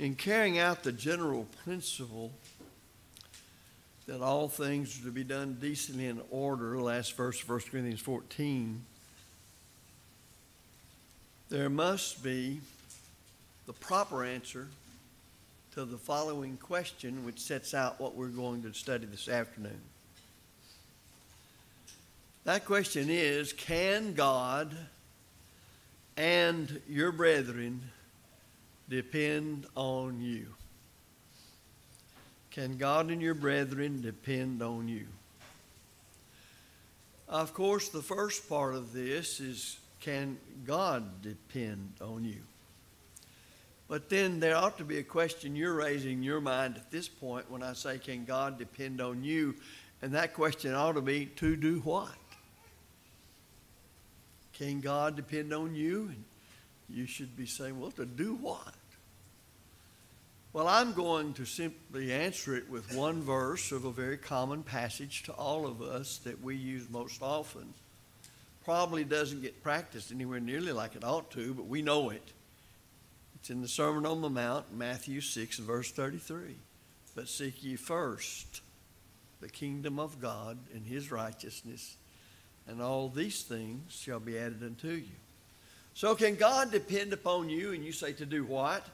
In carrying out the general principle that all things are to be done decently in order, last verse of 1 Corinthians 14, there must be the proper answer to the following question, which sets out what we're going to study this afternoon. That question is Can God and your brethren depend on you? Can God and your brethren depend on you? Of course, the first part of this is can God depend on you? But then there ought to be a question you're raising in your mind at this point when I say, Can God depend on you? And that question ought to be, To do what? Can God depend on you? And you should be saying, Well, to do what? Well, I'm going to simply answer it with one verse of a very common passage to all of us that we use most often. Probably doesn't get practiced anywhere nearly like it ought to, but we know it. It's in the Sermon on the Mount, Matthew 6, verse 33. But seek ye first the kingdom of God and his righteousness, and all these things shall be added unto you. So, can God depend upon you? And you say, to do what?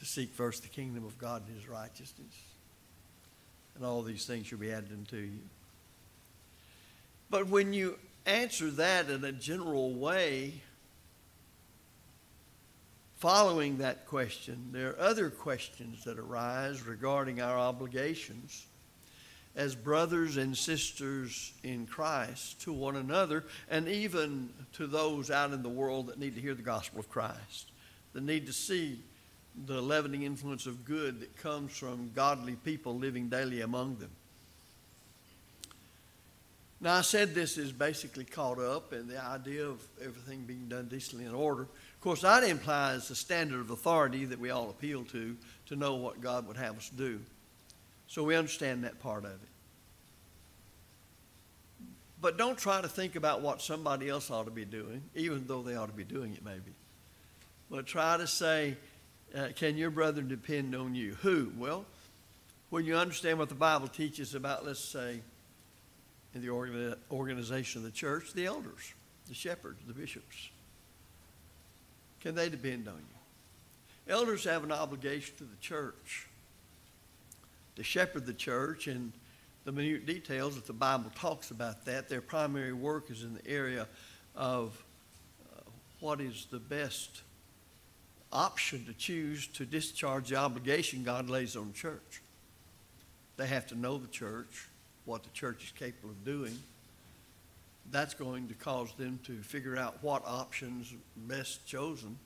To seek first the kingdom of God and his righteousness. And all these things shall be added unto you. But when you answer that in a general way, following that question, there are other questions that arise regarding our obligations as brothers and sisters in Christ to one another and even to those out in the world that need to hear the gospel of Christ, that need to see the leavening influence of good that comes from godly people living daily among them. Now, I said this is basically caught up in the idea of everything being done decently in order. Of course, that implies a standard of authority that we all appeal to to know what God would have us do. So we understand that part of it. But don't try to think about what somebody else ought to be doing, even though they ought to be doing it, maybe. But try to say, uh, can your brother depend on you? Who? Well, when you understand what the Bible teaches about, let's say, in the organization of the church, the elders, the shepherds, the bishops. Can they depend on you? Elders have an obligation to the church to shepherd the church and the minute details that the Bible talks about that. Their primary work is in the area of uh, what is the best option to choose to discharge the obligation God lays on the church. They have to know the church, what the church is capable of doing. That's going to cause them to figure out what options best chosen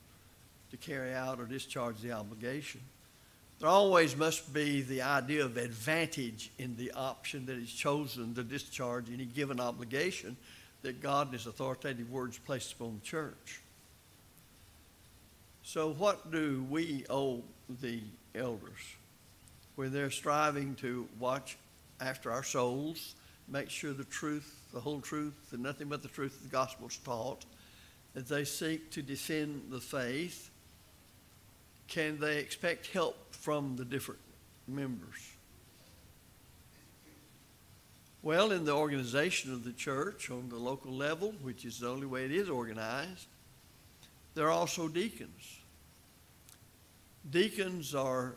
to carry out or discharge the obligation. There always must be the idea of advantage in the option that is chosen to discharge any given obligation that God in His authoritative words placed upon the church. So, what do we owe the elders when they're striving to watch after our souls, make sure the truth, the whole truth, and nothing but the truth of the gospel is taught, that they seek to defend the faith? Can they expect help from the different members? Well, in the organization of the church on the local level, which is the only way it is organized, there are also deacons. Deacons are,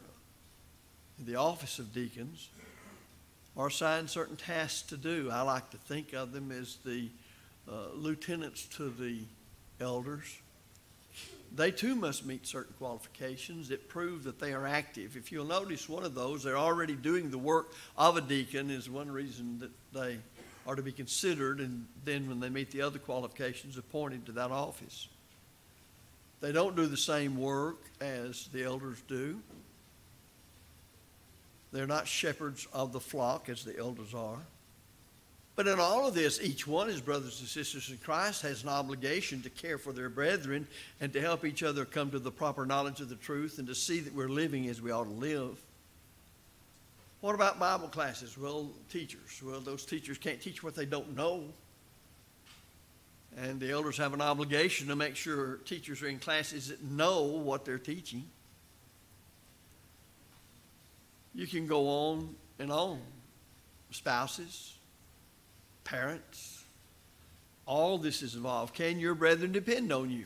the office of deacons, are assigned certain tasks to do. I like to think of them as the uh, lieutenants to the elders they too must meet certain qualifications that prove that they are active. If you'll notice one of those, they're already doing the work of a deacon, is one reason that they are to be considered, and then when they meet the other qualifications, appointed to that office. They don't do the same work as the elders do. They're not shepherds of the flock as the elders are. But in all of this, each one, his brothers and sisters in Christ, has an obligation to care for their brethren and to help each other come to the proper knowledge of the truth and to see that we're living as we ought to live. What about Bible classes? Well, teachers. Well, those teachers can't teach what they don't know. And the elders have an obligation to make sure teachers are in classes that know what they're teaching. You can go on and on. Spouses, parents, all this is involved. Can your brethren depend on you?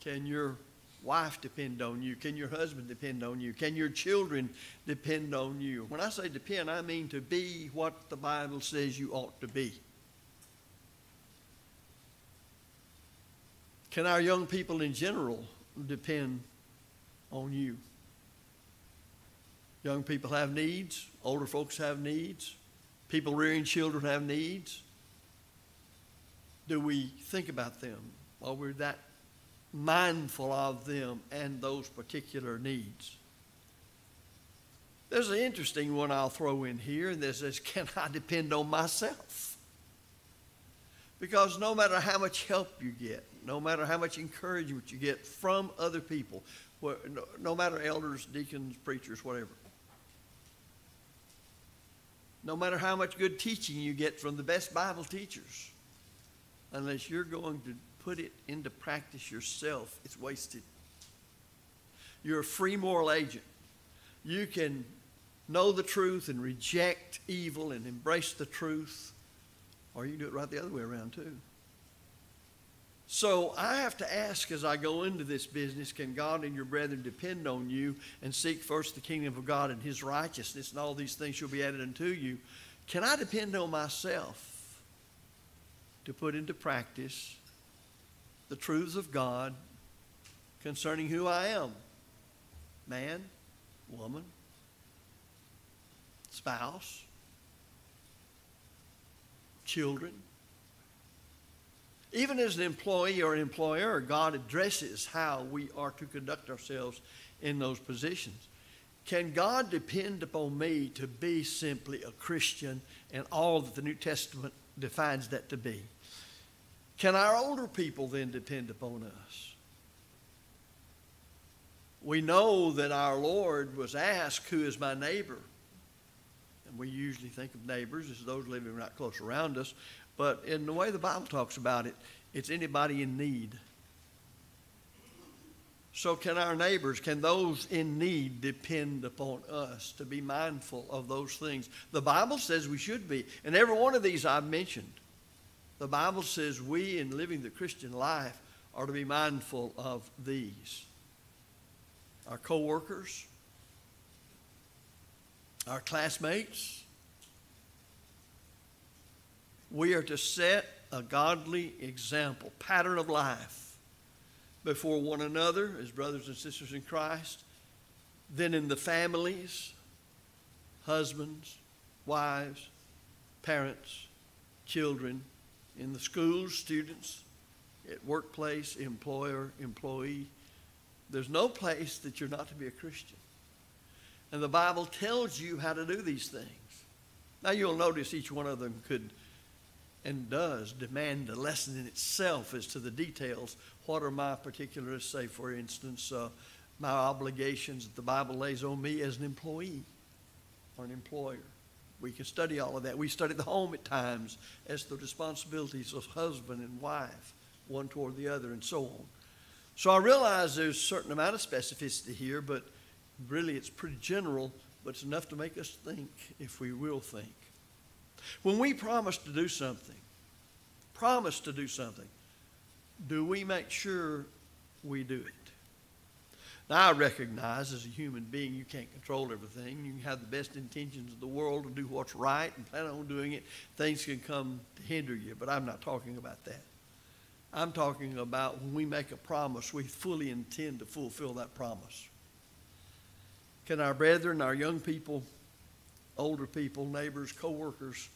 Can your wife depend on you? Can your husband depend on you? Can your children depend on you? When I say depend, I mean to be what the Bible says you ought to be. Can our young people in general depend on you? Young people have needs, older folks have needs, people rearing children have needs. Do we think about them? Are we that mindful of them and those particular needs? There's an interesting one I'll throw in here, and this is Can I depend on myself? Because no matter how much help you get, no matter how much encouragement you get from other people, no matter elders, deacons, preachers, whatever, no matter how much good teaching you get from the best Bible teachers, unless you're going to put it into practice yourself, it's wasted. You're a free moral agent. You can know the truth and reject evil and embrace the truth, or you can do it right the other way around, too. So I have to ask as I go into this business can God and your brethren depend on you and seek first the kingdom of God and his righteousness, and all these things shall be added unto you? Can I depend on myself to put into practice the truths of God concerning who I am? Man, woman, spouse, children even as an employee or employer, God addresses how we are to conduct ourselves in those positions. Can God depend upon me to be simply a Christian and all that the New Testament defines that to be? Can our older people then depend upon us? We know that our Lord was asked, Who is my neighbor? And we usually think of neighbors as those living right close around us. But in the way the Bible talks about it, it's anybody in need. So, can our neighbors, can those in need depend upon us to be mindful of those things? The Bible says we should be. And every one of these I've mentioned, the Bible says we, in living the Christian life, are to be mindful of these our co workers, our classmates, we are to set a godly example, pattern of life before one another as brothers and sisters in Christ, then in the families, husbands, wives, parents, children, in the schools, students, at workplace, employer, employee. There's no place that you're not to be a Christian. And the Bible tells you how to do these things. Now you'll notice each one of them could and does demand a lesson in itself as to the details. What are my particulars, say, for instance, uh, my obligations that the Bible lays on me as an employee or an employer? We can study all of that. We study the home at times as the responsibilities of husband and wife, one toward the other, and so on. So I realize there's a certain amount of specificity here, but really it's pretty general, but it's enough to make us think if we will think. When we promise to do something, promise to do something, do we make sure we do it? Now, I recognize as a human being you can't control everything. You can have the best intentions of the world to do what's right and plan on doing it. Things can come to hinder you, but I'm not talking about that. I'm talking about when we make a promise, we fully intend to fulfill that promise. Can our brethren, our young people, older people, neighbors, co workers,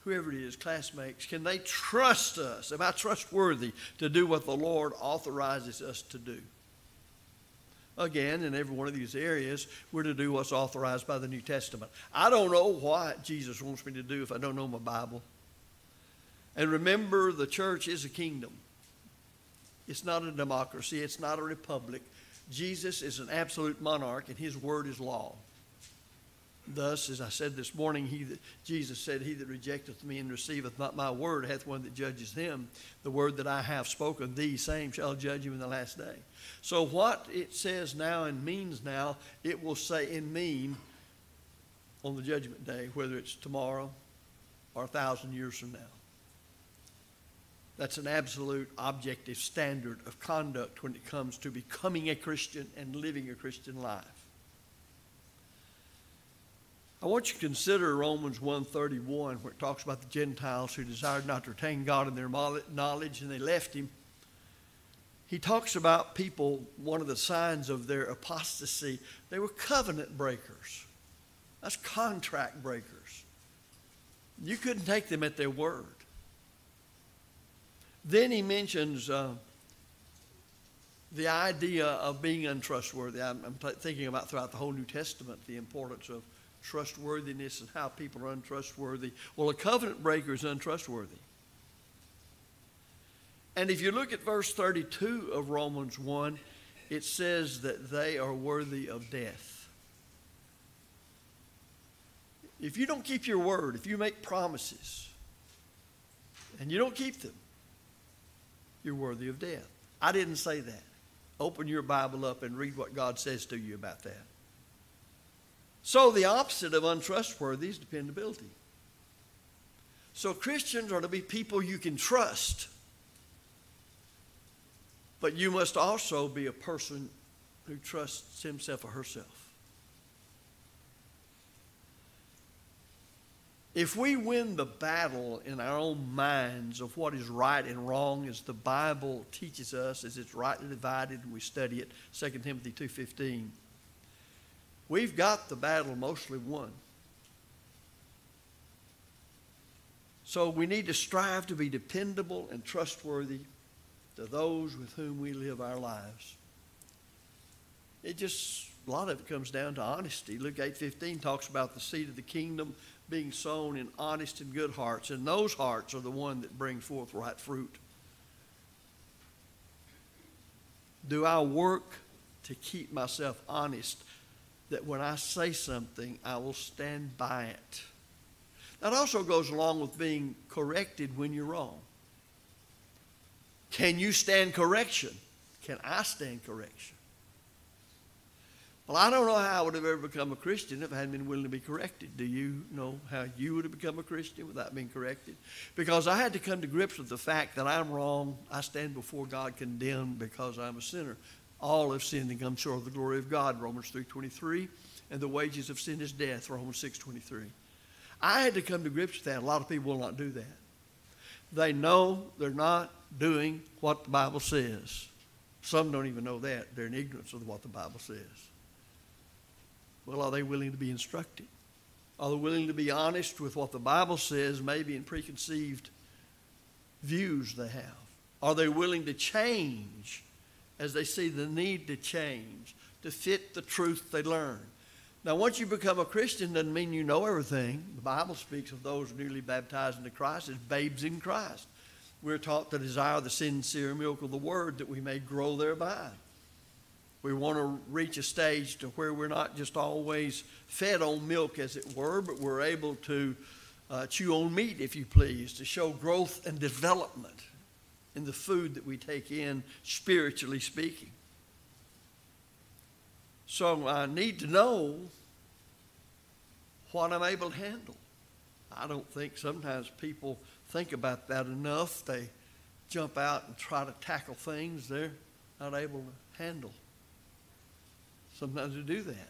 whoever it is, classmates, can they trust us? Am I trustworthy to do what the Lord authorizes us to do? Again, in every one of these areas, we're to do what's authorized by the New Testament. I don't know what Jesus wants me to do if I don't know my Bible. And remember, the church is a kingdom. It's not a democracy, it's not a republic. Jesus is an absolute monarch, and his word is law. Thus, as I said this morning, he that, Jesus said, He that rejecteth me and receiveth not my word hath one that judges him. The word that I have spoken, these same shall judge him in the last day. So, what it says now and means now, it will say and mean on the judgment day, whether it's tomorrow or a thousand years from now. That's an absolute objective standard of conduct when it comes to becoming a Christian and living a Christian life. I want you to consider Romans 1:31 where it talks about the Gentiles who desired not to retain God in their knowledge and they left him. He talks about people, one of the signs of their apostasy, they were covenant breakers. That's contract breakers. You couldn't take them at their word. Then he mentions uh, the idea of being untrustworthy. I'm, I'm thinking about throughout the whole New Testament the importance of trustworthiness and how people are untrustworthy. Well, a covenant breaker is untrustworthy. And if you look at verse 32 of Romans 1, it says that they are worthy of death. If you don't keep your word, if you make promises and you don't keep them, you're worthy of death. I didn't say that. Open your Bible up and read what God says to you about that. So, the opposite of untrustworthy is dependability. So, Christians are to be people you can trust. But you must also be a person who trusts himself or herself. If we win the battle in our own minds of what is right and wrong as the Bible teaches us, as it's rightly divided and we study it, 2 Timothy 2.15, we've got the battle mostly won. So we need to strive to be dependable and trustworthy to those with whom we live our lives. It just, a lot of it comes down to honesty. Luke 8.15 talks about the seed of the kingdom being sown in honest and good hearts, and those hearts are the one that bring forth right fruit. Do I work to keep myself honest that when I say something, I will stand by it? That also goes along with being corrected when you're wrong. Can you stand correction? Can I stand correction? Well, I don't know how I would have ever become a Christian if I hadn't been willing to be corrected. Do you know how you would have become a Christian without being corrected? Because I had to come to grips with the fact that I'm wrong. I stand before God condemned because I'm a sinner. All have sinned and come short of the glory of God, Romans 3.23. And the wages of sin is death, Romans 6.23. I had to come to grips with that. A lot of people will not do that. They know they're not doing what the Bible says. Some don't even know that. They're in ignorance of what the Bible says. Well, are they willing to be instructed? Are they willing to be honest with what the Bible says, maybe in preconceived views they have? Are they willing to change as they see the need to change to fit the truth they learn? Now, once you become a Christian, doesn't mean you know everything. The Bible speaks of those newly baptized into Christ as babes in Christ. We're taught to desire the sincere milk of the Word that we may grow thereby. We want to reach a stage to where we're not just always fed on milk, as it were, but we're able to uh, chew on meat, if you please, to show growth and development in the food that we take in, spiritually speaking. So I need to know what I'm able to handle. I don't think sometimes people think about that enough. They jump out and try to tackle things they're not able to handle sometimes we do that.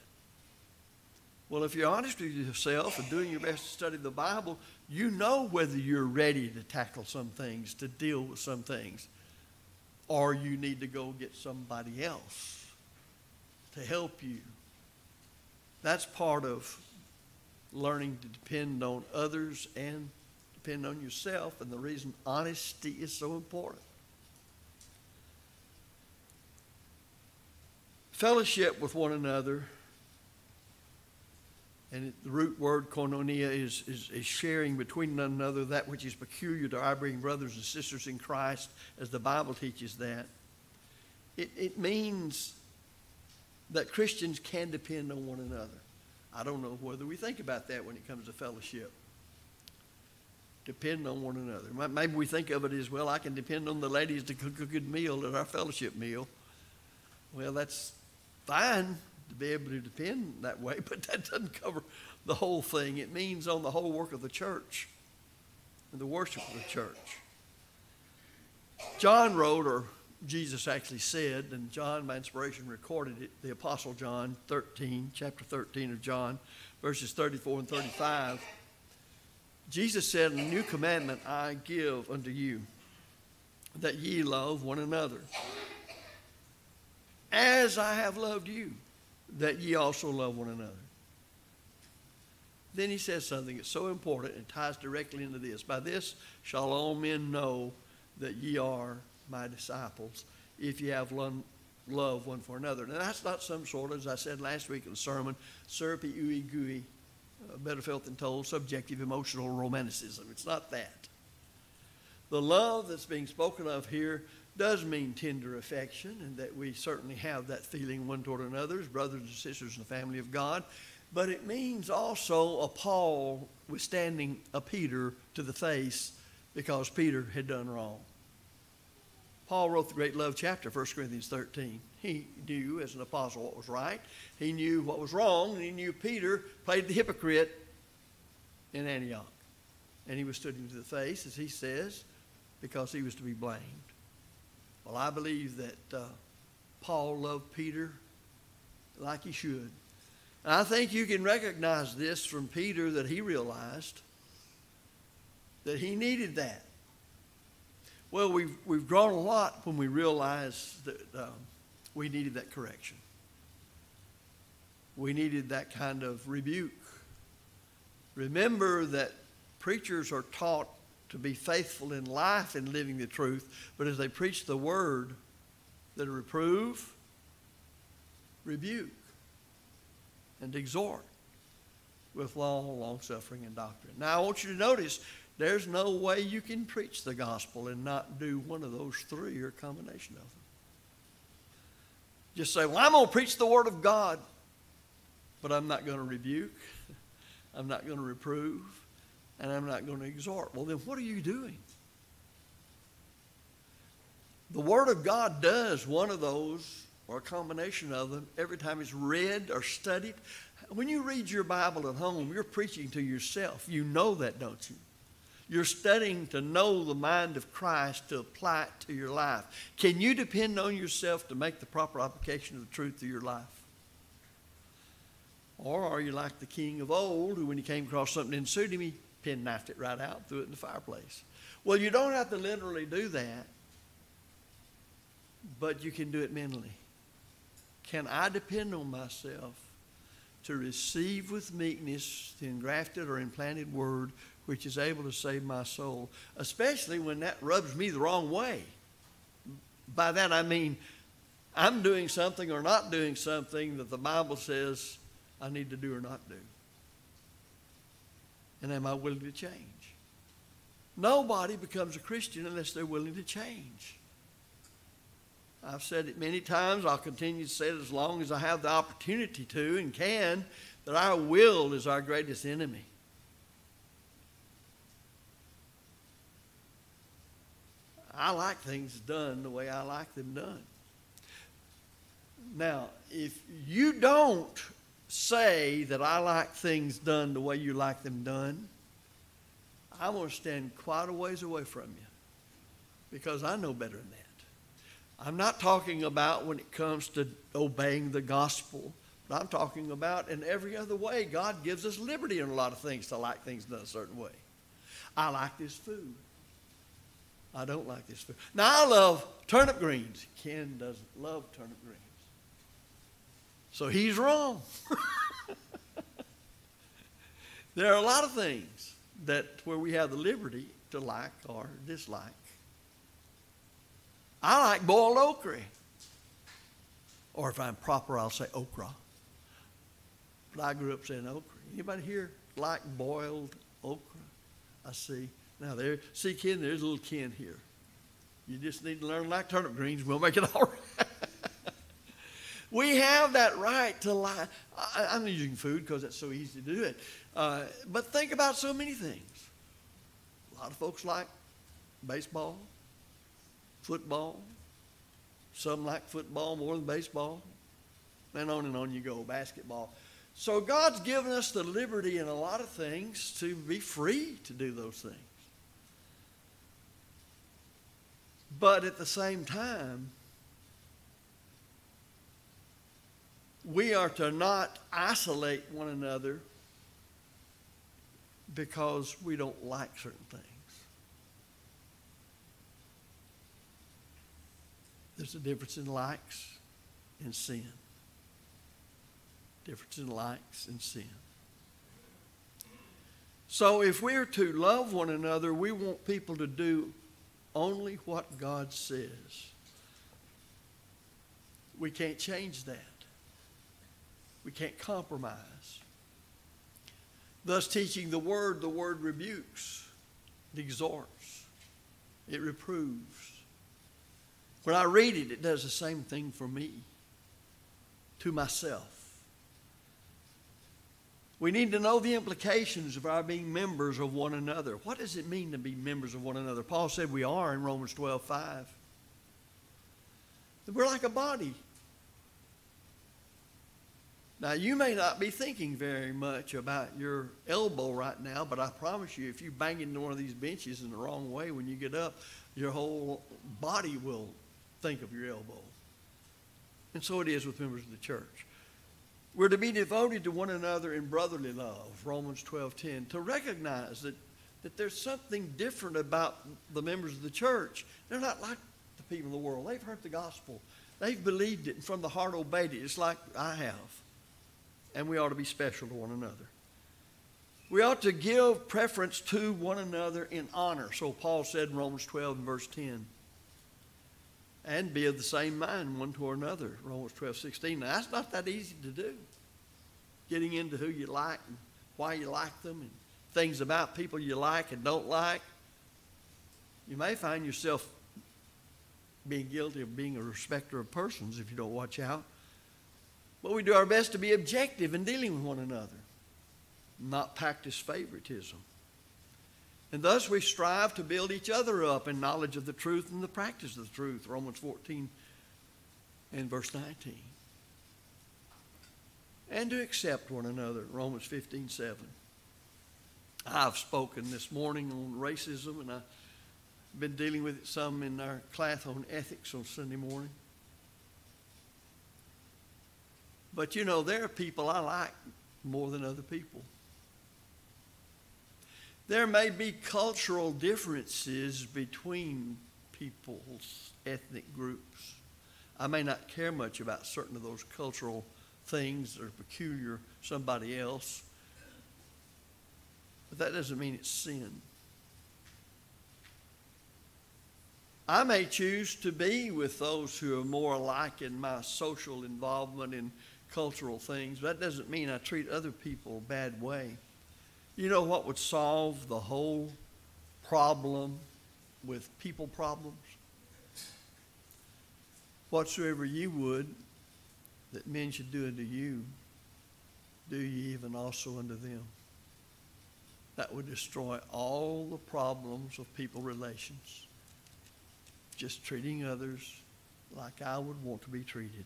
Well, if you're honest with yourself and doing your best to study the Bible, you know whether you're ready to tackle some things, to deal with some things, or you need to go get somebody else to help you. That's part of learning to depend on others and depend on yourself, and the reason honesty is so important. Fellowship with one another, and the root word koinonia is, is, is, sharing between one another that which is peculiar to our being brothers and sisters in Christ, as the Bible teaches that. It, it means that Christians can depend on one another. I don't know whether we think about that when it comes to fellowship. Depend on one another. Maybe we think of it as well, I can depend on the ladies to cook a good meal at our fellowship meal. Well, that's fine to be able to depend that way, but that doesn't cover the whole thing. It means on the whole work of the church and the worship of the church. John wrote, or Jesus actually said, and John, by inspiration, recorded it, the Apostle John 13, chapter 13 of John, verses 34 and 35. Jesus said, A new commandment I give unto you, that ye love one another. As I have loved you, that ye also love one another. Then he says something that's so important and ties directly into this. By this shall all men know that ye are my disciples, if ye have love one for another. Now, that's not some sort of, as I said last week in the sermon, syrupy, ooey gooey, uh, better felt than told, subjective emotional romanticism. It's not that. The love that's being spoken of here does mean tender affection, and that we certainly have that feeling one toward another as brothers and sisters in the family of God. But it means also a Paul withstanding a Peter to the face because Peter had done wrong. Paul wrote the great love chapter, 1 Corinthians 13. He knew as an apostle what was right. He knew what was wrong, and he knew Peter played the hypocrite in Antioch. And he was stood him to the face, as he says, because he was to be blamed. Well, I believe that uh, Paul loved Peter like he should. And I think you can recognize this from Peter that he realized that he needed that. Well, we've, we've grown a lot when we realized that um, we needed that correction. We needed that kind of rebuke. Remember that preachers are taught to be faithful in life in living the truth, but as they preach the word, that reprove, rebuke, and exhort with long, long suffering and doctrine. Now, I want you to notice there's no way you can preach the gospel and not do one of those three or a combination of them. Just say, well, I'm going to preach the Word of God, but I'm not going to rebuke, I'm not going to reprove, and I'm not going to exhort. Well, then what are you doing? The Word of God does one of those or a combination of them every time it's read or studied. When you read your Bible at home, you're preaching to yourself. You know that, don't you? You're studying to know the mind of Christ to apply it to your life. Can you depend on yourself to make the proper application of the truth to your life? Or are you like the king of old who, when he came across something that didn't suit him, he penknifed it right out, threw it in the fireplace? Well, you don't have to literally do that, but you can do it mentally. Can I depend on myself to receive with meekness the engrafted or implanted word which is able to save my soul, especially when that rubs me the wrong way. By that I mean I'm doing something or not doing something that the Bible says I need to do or not do. And am I willing to change? Nobody becomes a Christian unless they're willing to change. I've said it many times. I'll continue to say it as long as I have the opportunity to and can that our will is our greatest enemy. I like things done the way I like them done. Now, if you don't say that I like things done the way you like them done, I'm going to stand quite a ways away from you because I know better than that. I'm not talking about when it comes to obeying the gospel, but I'm talking about in every other way. God gives us liberty in a lot of things to like things done a certain way. I like this food. I don't like this food. Now, I love turnip greens. Ken doesn't love turnip greens. So he's wrong. there are a lot of things that where we have the liberty to like or dislike. I like boiled okra. Or if I'm proper, I'll say okra. But I grew up saying okra. Anybody here like boiled okra? I see. Now there, see Ken, there's a little Ken here. You just need to learn like turnip greens. We'll make it all right. We have that right to like. I, am using food because it's so easy to do it. Uh, but think about so many things. A lot of folks like baseball, football. Some like football more than baseball. And on and on you go. Basketball. So God's given us the liberty in a lot of things to be free to do those things. But at the same time, we are to not isolate one another because we don't like certain things. There's a difference in likes and sin. Difference in likes and sin. So if we're to love one another, we want people to do only what God says. We can't change that. We can't compromise. Thus, teaching the word, the word rebukes, it exhorts, it reproves. When I read it, it does the same thing for me, to myself. We need to know the implications of our being members of one another. What does it mean to be members of one another? Paul said we are in Romans 12 5. We're like a body. Now, you may not be thinking very much about your elbow right now, but I promise you, if you bang into one of these benches in the wrong way when you get up, your whole body will think of your elbow. And so it is with members of the church. We're to be devoted to one another in brotherly love, Romans 12:10, to recognize that, that there's something different about the members of the church. They're not like the people of the world. They've heard the gospel. They've believed it and from the heart obeyed it, just like I have and we ought to be special to one another. We ought to give preference to one another in honor. So Paul said in Romans 12 and verse 10. And be of the same mind one toward another. Romans 12, 16. Now, that's not that easy to do. Getting into who you like and why you like them and things about people you like and don't like. You may find yourself being guilty of being a respecter of persons if you don't watch out. But we do our best to be objective in dealing with one another, not practice favoritism. And thus we strive to build each other up in knowledge of the truth and the practice of the truth. Romans 14 and verse 19. And to accept one another. Romans 15 7. I've spoken this morning on racism, and I've been dealing with it some in our class on ethics on Sunday morning. But you know, there are people I like more than other people. There may be cultural differences between people's ethnic groups. I may not care much about certain of those cultural things that are peculiar somebody else, but that doesn't mean it's sin. I may choose to be with those who are more alike in my social involvement in cultural things. That doesn't mean I treat other people a bad way. You know what would solve the whole problem with people problems? Whatsoever you would that men should do unto you, do ye even also unto them. That would destroy all the problems of people relations. Just treating others like I would want to be treated.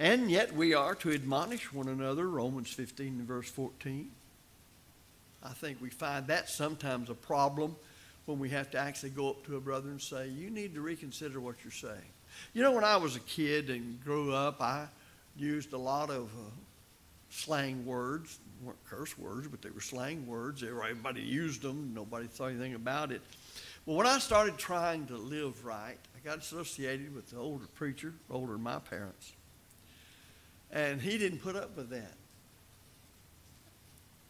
And yet we are to admonish one another, Romans 15 and verse 14. I think we find that sometimes a problem when we have to actually go up to a brother and say, You need to reconsider what you're saying. You know, when I was a kid and grew up, I used a lot of uh, slang words. They weren't curse words, but they were slang words. Everybody used them, nobody thought anything about it. But when I started trying to live right, I got associated with the older preacher, older than my parents. And he didn't put up with that.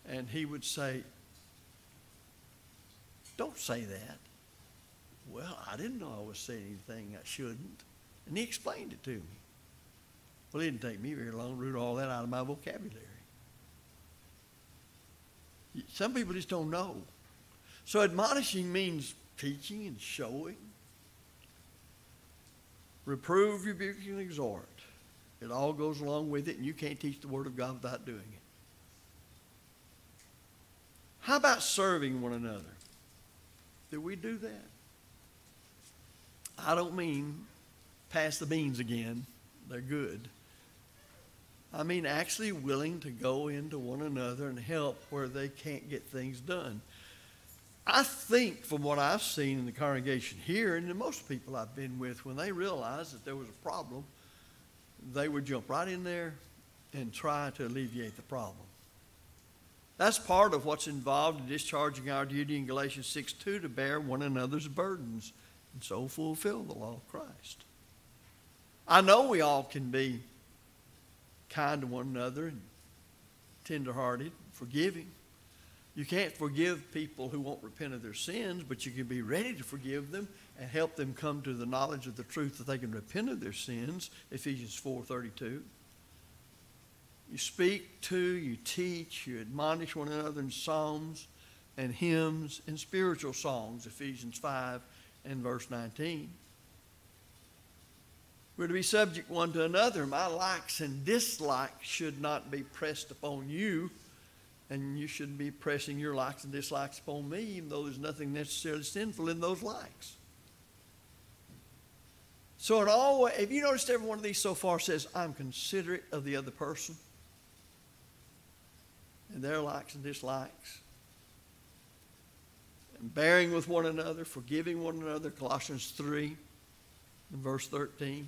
And he would say, Don't say that. Well, I didn't know I was saying anything I shouldn't. And he explained it to me. Well, it didn't take me very long to root all that out of my vocabulary. Some people just don't know. So admonishing means teaching and showing. Reprove, rebuke, and exhort. It all goes along with it, and you can't teach the Word of God without doing it. How about serving one another? Do we do that? I don't mean pass the beans again. They're good. I mean, actually willing to go into one another and help where they can't get things done. I think from what I've seen in the congregation here, and the most people I've been with, when they realized that there was a problem, they would jump right in there and try to alleviate the problem. That's part of what's involved in discharging our duty in Galatians 6 2 to bear one another's burdens and so fulfill the law of Christ. I know we all can be kind to one another and tenderhearted, forgiving. You can't forgive people who won't repent of their sins, but you can be ready to forgive them and help them come to the knowledge of the truth that they can repent of their sins. Ephesians 4:32. You speak to, you teach, you admonish one another in psalms and hymns and spiritual songs. Ephesians 5 and verse 19. We're to be subject one to another. My likes and dislikes should not be pressed upon you, and you shouldn't be pressing your likes and dislikes upon me, even though there's nothing necessarily sinful in those likes. So, in all, if you noticed every one of these so far says, I'm considerate of the other person and their likes and dislikes, and bearing with one another, forgiving one another, Colossians 3 and verse 13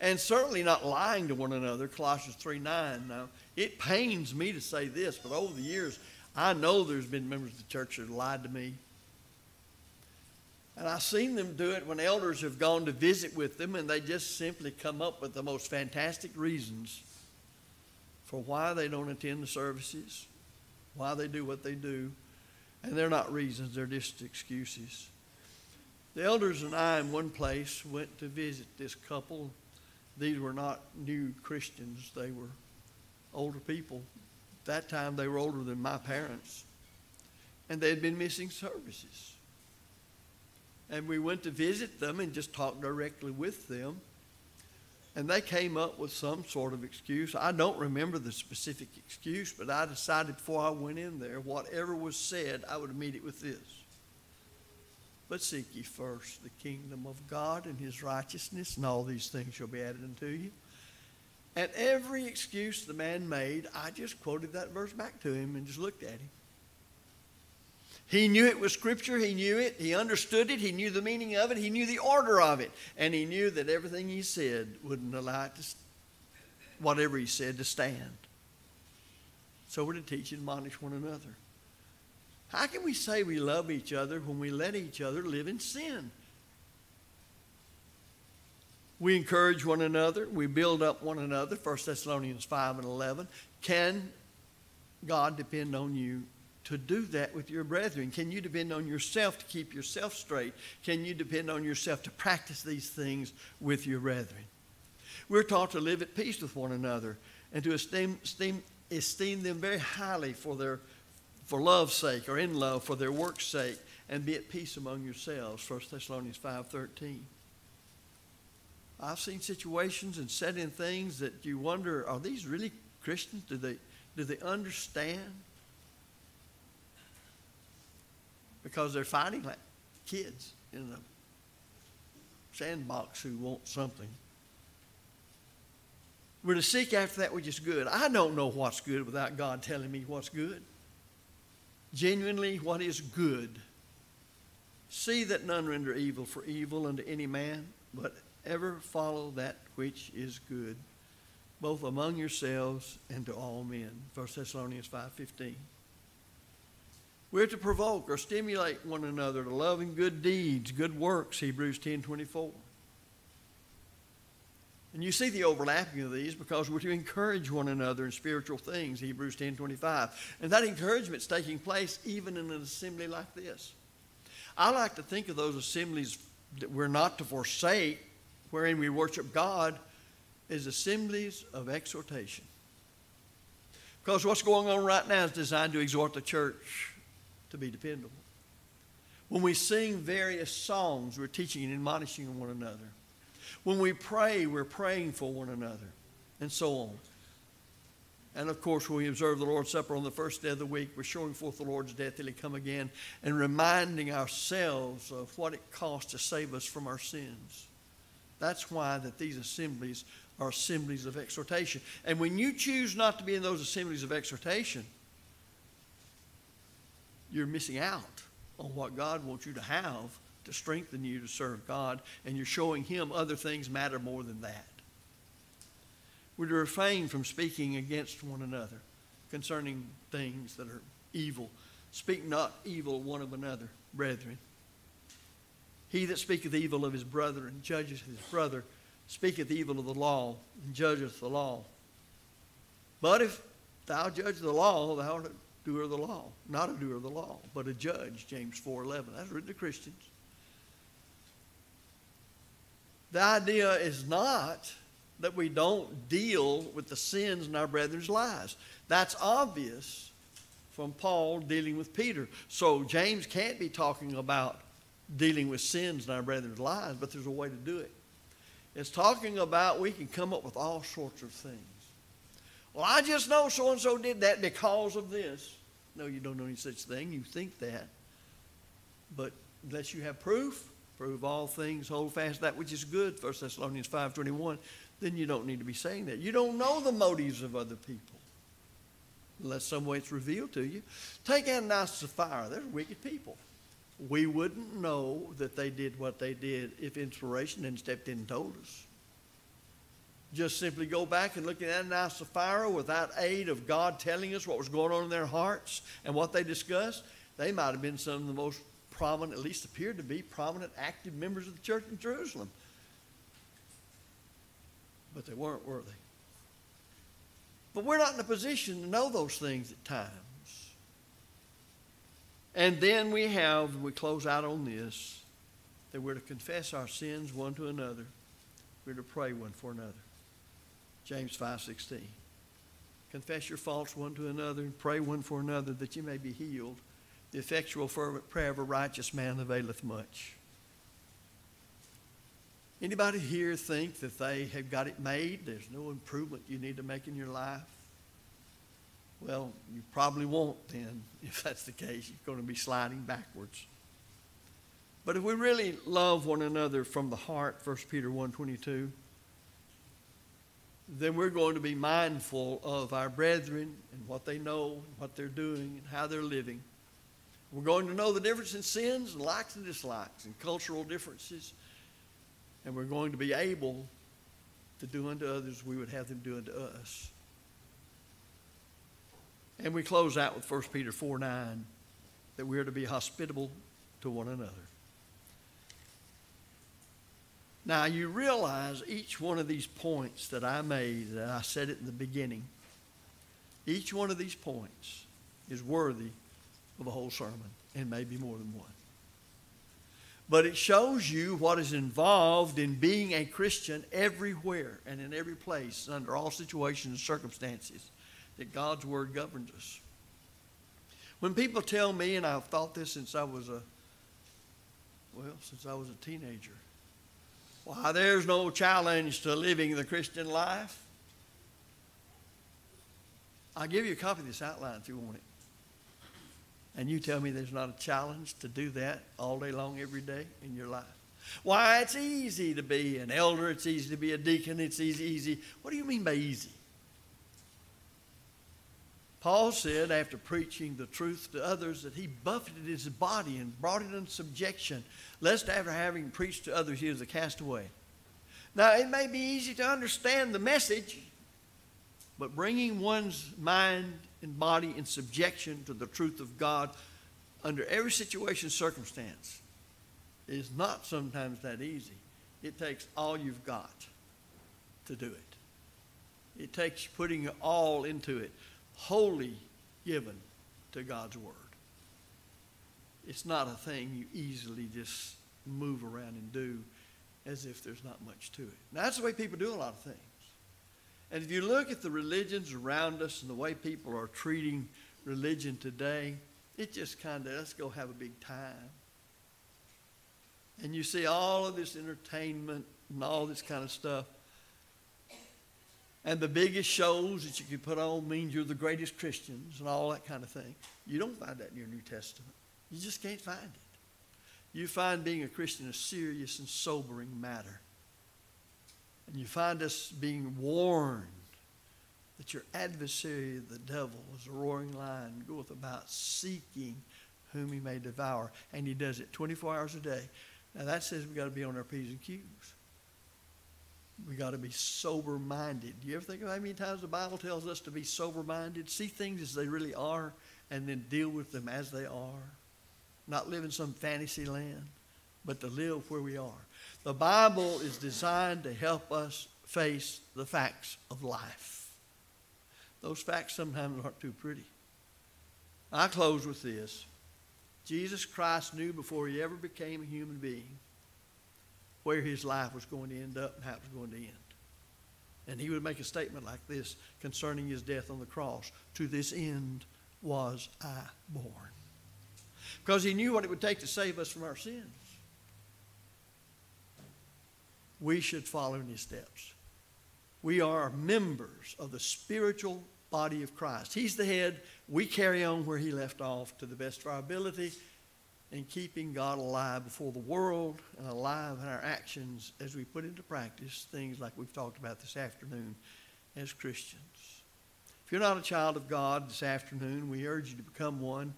and certainly not lying to one another, Colossians 3 9. Now, it pains me to say this, but over the years, I know there's been members of the church that lied to me. And I've seen them do it when elders have gone to visit with them, and they just simply come up with the most fantastic reasons for why they don't attend the services, why they do what they do. And they're not reasons, they're just excuses. The elders and I, in one place, went to visit this couple these were not new Christians, they were older people. At that time, they were older than my parents, and they had been missing services. And we went to visit them and just talked directly with them. And they came up with some sort of excuse. I don't remember the specific excuse, but I decided before I went in there, whatever was said, I would meet it with this. But seek ye first the kingdom of God and his righteousness, and all these things shall be added unto you. And every excuse the man made, I just quoted that verse back to him and just looked at him. He knew it was Scripture. He knew it. He understood it. He knew the meaning of it. He knew the order of it. And he knew that everything he said wouldn't allow it to, whatever he said, to stand. So we're to teach and admonish one another. How can we say we love each other when we let each other live in sin? We encourage one another. We build up one another. 1 Thessalonians 5 and 11. Can God depend on you to do that with your brethren? Can you depend on yourself to keep yourself straight? Can you depend on yourself to practice these things with your brethren? We're taught to live at peace with one another and to esteem, esteem, esteem them very highly for their for love's sake or in love for their work's sake and be at peace among yourselves. 1 thessalonians 5.13 i've seen situations and said in things that you wonder are these really christians? Do they do they understand? Because they're fighting like kids in a sandbox who want something. We're to seek after that which is good. I don't know what's good without god telling me what's good genuinely what is good. See that none render evil for evil unto any man, but ever follow that which is good, both among yourselves and to all men. 1 Thessalonians 5.15 We're to provoke or stimulate one another to love and good deeds, good works, Hebrews 10.24. And you see the overlapping of these because we're to encourage one another in spiritual things, Hebrews 10 25. And that encouragement is taking place even in an assembly like this. I like to think of those assemblies that we're not to forsake, wherein we worship God, as assemblies of exhortation. Because what's going on right now is designed to exhort the church to be dependable. When we sing various songs, we're teaching and admonishing one another. When we pray, we're praying for one another, and so on. And of course, when we observe the Lord's Supper on the first day of the week, we're showing forth the Lord's death till He come again and reminding ourselves of what it costs to save us from our sins. That's why that these assemblies are assemblies of exhortation. And when you choose not to be in those assemblies of exhortation, you're missing out on what God wants you to have to strengthen you to serve God, and you're showing Him other things matter more than that. We're to refrain from speaking against one another concerning things that are evil. Speak not evil one of another, brethren. He that speaketh evil of his brother and judgeth his brother speaketh evil of the law and judgeth the law. But if thou judge the law, thou art a doer of the law. Not a doer of the law, but a judge, James 4.11. That's written to Christians. The idea is not that we don't deal with the sins in our brethren's lives. That's obvious from Paul dealing with Peter. So James can't be talking about dealing with sins in our brethren's lives, but there's a way to do it. It's talking about we can come up with all sorts of things. Well, I just know so and so did that because of this. No, you don't know any such thing. You think that. But unless you have proof, prove all things, hold fast that which is good, 1 Thessalonians 5.21, then you don't need to be saying that. You don't know the motives of other people unless some way it's revealed to you. Take Ananias and Sapphira. They're wicked people. We wouldn't know that they did what they did if inspiration hadn't stepped in and told us. Just simply go back and look at Ananias and Sapphira without aid of God telling us what was going on in their hearts and what they discussed. They might have been some of the most prominent, at least appeared to be, prominent, active members of the church in Jerusalem. But they weren't, were they? But we're not in a position to know those things at times. And then we have, we close out on this, that we're to confess our sins one to another. We're to pray one for another. James 5.16. Confess your faults one to another and pray one for another that you may be healed. The effectual fervent prayer of a righteous man availeth much. Anybody here think that they have got it made? There's no improvement you need to make in your life? Well, you probably won't then. If that's the case, you're going to be sliding backwards. But if we really love one another from the heart, 1 Peter 1.22, then we're going to be mindful of our brethren and what they know, and what they're doing, and how they're living. We're going to know the difference in sins and likes and dislikes and cultural differences. And we're going to be able to do unto others we would have them do unto us. And we close out with 1 Peter 4 9, that we are to be hospitable to one another. Now, you realize each one of these points that I made, that I said it in the beginning, each one of these points is worthy of a whole sermon, and maybe more than one. But it shows you what is involved in being a Christian everywhere and in every place, under all situations and circumstances that God's Word governs us. When people tell me, and I've thought this since I was a, well, since I was a teenager, why, there's no challenge to living the Christian life. I'll give you a copy of this outline if you want it. And you tell me there's not a challenge to do that all day long, every day in your life. Why, it's easy to be an elder, it's easy to be a deacon, it's easy, easy. What do you mean by easy? Paul said, after preaching the truth to others, that he buffeted his body and brought it into subjection, lest after having preached to others, he was a castaway. Now, it may be easy to understand the message, but bringing one's mind and body in subjection to the truth of God under every situation, circumstance, is not sometimes that easy. It takes all you've got to do it. It takes putting all into it wholly given to God's Word. It's not a thing you easily just move around and do as if there's not much to it. Now, that's the way people do a lot of things. And if you look at the religions around us and the way people are treating religion today, it just kind of, let's go have a big time. And you see all of this entertainment and all this kind of stuff. And the biggest shows that you can put on means you're the greatest Christians and all that kind of thing. You don't find that in your New Testament. You just can't find it. You find being a Christian a serious and sobering matter. And you find us being warned that your adversary, the devil, is a roaring lion, goeth about seeking whom he may devour. And he does it 24 hours a day. Now that says we've got to be on our P's and Q's. We got to be sober minded. Do you ever think of how many times the Bible tells us to be sober minded? See things as they really are and then deal with them as they are. Not live in some fantasy land, but to live where we are. The Bible is designed to help us face the facts of life. Those facts sometimes aren't too pretty. I close with this. Jesus Christ knew before he ever became a human being where his life was going to end up and how it was going to end. And he would make a statement like this concerning his death on the cross To this end was I born. Because he knew what it would take to save us from our sins. We should follow in his steps. We are members of the spiritual body of Christ. He's the head. We carry on where he left off to the best of our ability in keeping God alive before the world and alive in our actions as we put into practice things like we've talked about this afternoon as Christians. If you're not a child of God this afternoon, we urge you to become one.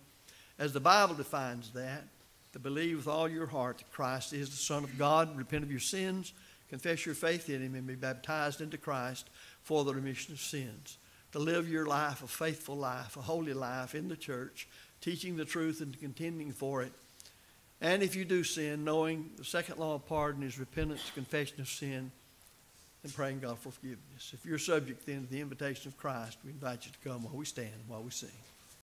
As the Bible defines that, to believe with all your heart that Christ is the Son of God, repent of your sins, confess your faith in Him, and be baptized into Christ for the remission of sins. To live your life, a faithful life, a holy life in the church, teaching the truth and contending for it. And if you do sin, knowing the second law of pardon is repentance, confession of sin, and praying God for forgiveness. If you're subject then to the invitation of Christ, we invite you to come while we stand, while we sing.